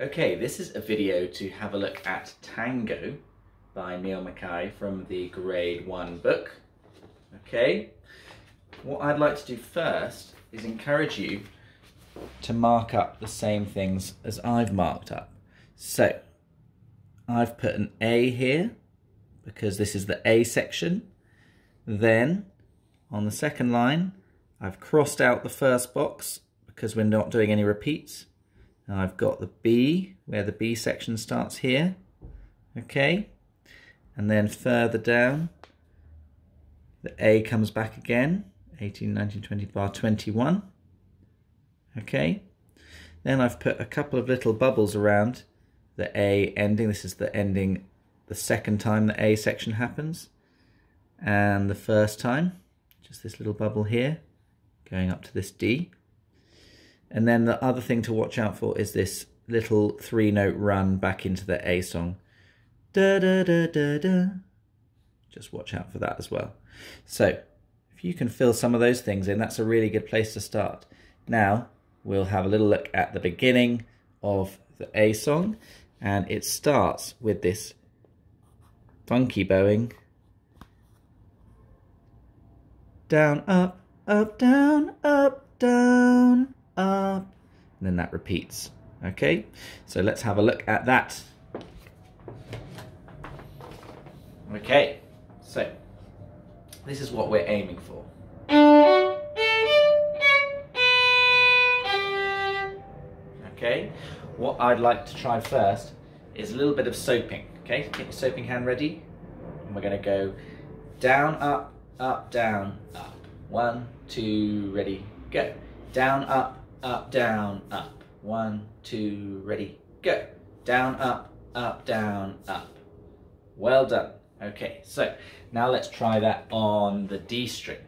Okay, this is a video to have a look at Tango by Neil Mackay from the grade one book. Okay, what I'd like to do first is encourage you to mark up the same things as I've marked up. So, I've put an A here because this is the A section. Then, on the second line, I've crossed out the first box because we're not doing any repeats. Now I've got the B, where the B section starts here, okay? And then further down, the A comes back again, 18, 19, 20, bar 21, okay? Then I've put a couple of little bubbles around the A ending. This is the ending the second time the A section happens. And the first time, just this little bubble here, going up to this D. And then the other thing to watch out for is this little three note run back into the A song. Da da da da da. Just watch out for that as well. So if you can fill some of those things in, that's a really good place to start. Now we'll have a little look at the beginning of the A song and it starts with this funky bowing. Down, up, up, down, up, down, up. And then that repeats. Okay, so let's have a look at that. Okay, so this is what we're aiming for. Okay, what I'd like to try first is a little bit of soaping. Okay, get your soaping hand ready. And we're going to go down, up, up, down, up. One, two, ready, go. Down, up, up, down, up. One, two, ready, go. Down, up, up, down, up. Well done. Okay, so now let's try that on the D string.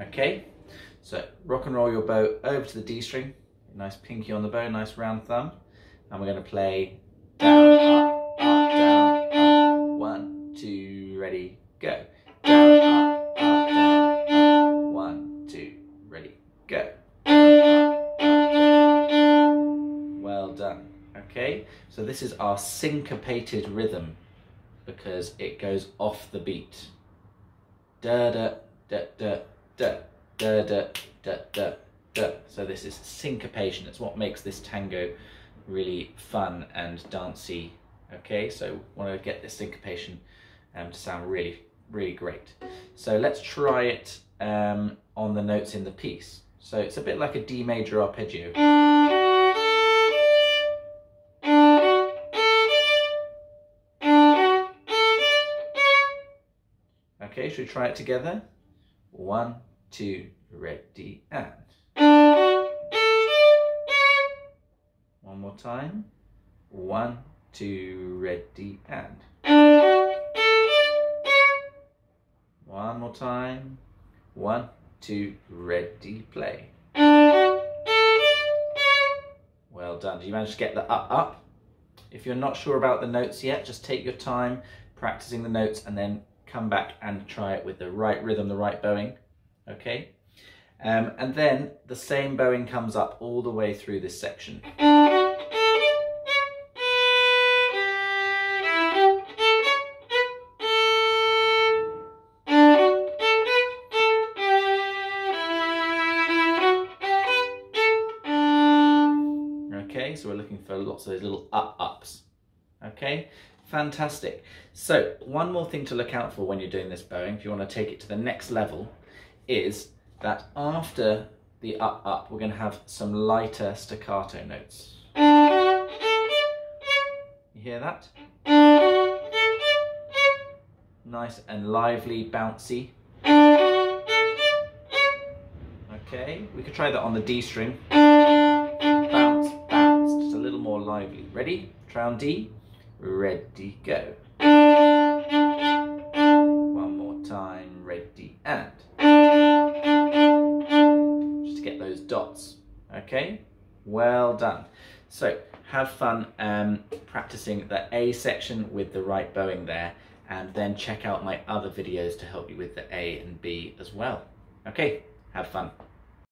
Okay, so rock and roll your bow over to the D string. Nice pinky on the bow, nice round thumb. And we're going to play down, up, up, down, up. One, two, ready, go. Down, Okay, so this is our syncopated rhythm because it goes off the beat. Da da da da da da da da da da. So this is syncopation. It's what makes this tango really fun and dancey. Okay, so want to get this syncopation um, to sound really, really great. So let's try it um, on the notes in the piece. So it's a bit like a D major arpeggio. Okay, should we try it together? One, two, ready, and. One more time. One, two, ready, and. One more time. One, two, ready, play. Well done. Did you manage to get the up, up? If you're not sure about the notes yet, just take your time practicing the notes and then come back and try it with the right rhythm, the right bowing. Okay? Um, and then the same bowing comes up all the way through this section. Okay, so we're looking for lots of those little up-ups. Okay, fantastic. So one more thing to look out for when you're doing this bowing, if you want to take it to the next level, is that after the up-up, we're going to have some lighter staccato notes. You hear that? Nice and lively, bouncy. Okay, we could try that on the D string. Bounce, bounce, just a little more lively. Ready? Try on D. Ready, go. One more time, ready, and. Just to get those dots, okay? Well done. So, have fun um, practicing the A section with the right bowing there, and then check out my other videos to help you with the A and B as well. Okay, have fun.